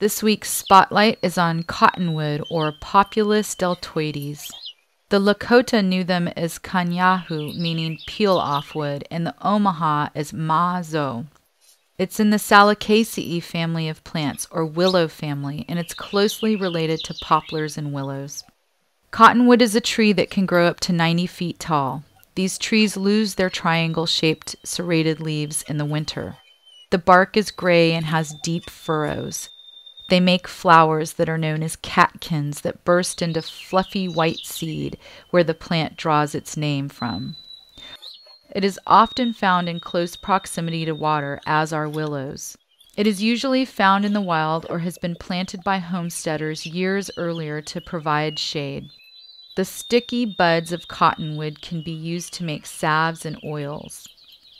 This week's spotlight is on cottonwood or Populus deltoides. The Lakota knew them as Kanyahu, meaning peel off wood, and the Omaha as Mazo. It's in the Salicaceae family of plants, or willow family, and it's closely related to poplars and willows. Cottonwood is a tree that can grow up to 90 feet tall. These trees lose their triangle shaped serrated leaves in the winter. The bark is gray and has deep furrows. They make flowers that are known as catkins that burst into fluffy white seed, where the plant draws its name from. It is often found in close proximity to water, as are willows. It is usually found in the wild or has been planted by homesteaders years earlier to provide shade. The sticky buds of cottonwood can be used to make salves and oils.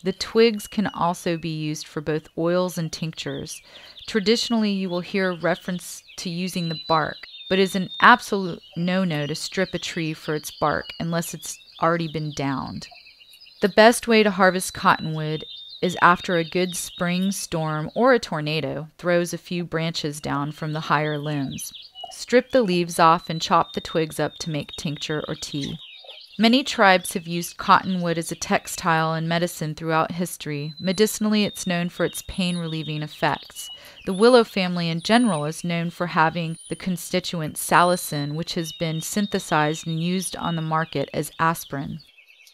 The twigs can also be used for both oils and tinctures. Traditionally, you will hear reference to using the bark, but it is an absolute no no to strip a tree for its bark unless it's already been downed. The best way to harvest cottonwood is after a good spring storm or a tornado throws a few branches down from the higher limbs. Strip the leaves off and chop the twigs up to make tincture or tea. Many tribes have used cottonwood as a textile and medicine throughout history. Medicinally, it's known for its pain relieving effects. The willow family in general is known for having the constituent salicin, which has been synthesized and used on the market as aspirin.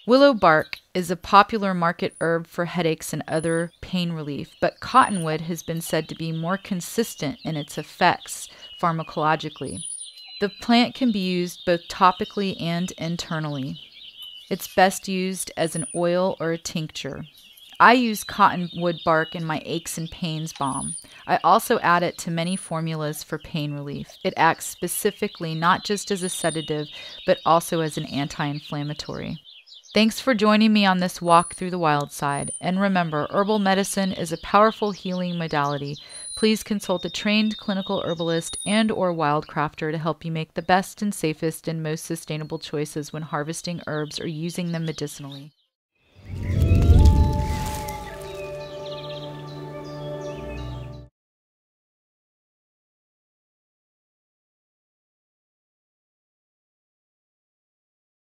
Willow bark is a popular market herb for headaches and other pain relief, but cottonwood has been said to be more consistent in its effects pharmacologically. The plant can be used both topically and internally. It's best used as an oil or a tincture. I use cottonwood bark in my aches and pains balm. I also add it to many formulas for pain relief. It acts specifically not just as a sedative, but also as an anti inflammatory. Thanks for joining me on this walk through the wild side. And remember, herbal medicine is a powerful healing modality. Please consult a trained clinical herbalist and or wildcrafter to help you make the best and safest and most sustainable choices when harvesting herbs or using them medicinally.